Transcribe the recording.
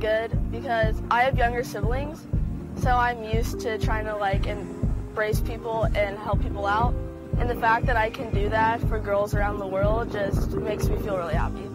good because I have younger siblings, so I'm used to trying to like embrace people and help people out. And the fact that I can do that for girls around the world just makes me feel really happy.